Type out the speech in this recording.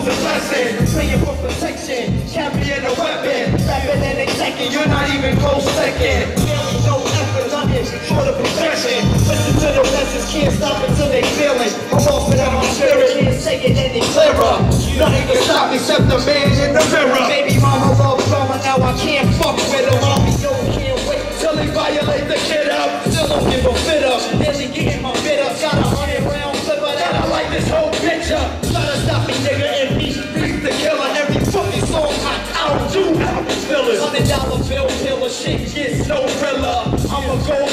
rules and lessons. Playing for protection, carrying a weapon. Rapping and attacking, you're not even close second. No effort, for the perfection. Listen to the lessons, can't stop until they feel it. I'm off and out my spirit, can't say it any clearer. Nothing can stop except the man in the mirror. Baby mama love drama, now I can't fuck with him. be yo, can't wait till he violate the kid up. Still don't give a fit up, barely getting my bit up. Got a hundred round flipper that I like this whole picture. Gotta stop me, nigga. shit gets no realer. I'ma go